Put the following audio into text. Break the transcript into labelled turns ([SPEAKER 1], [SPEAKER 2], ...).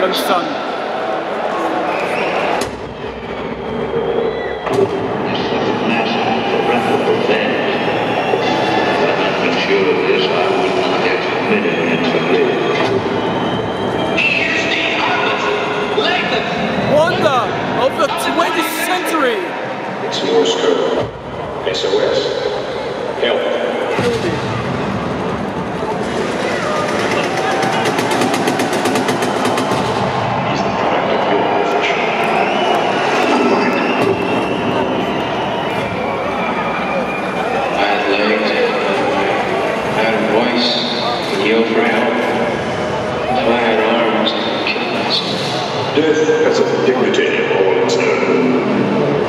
[SPEAKER 1] lunchtime.
[SPEAKER 2] Death has a dignity all its own.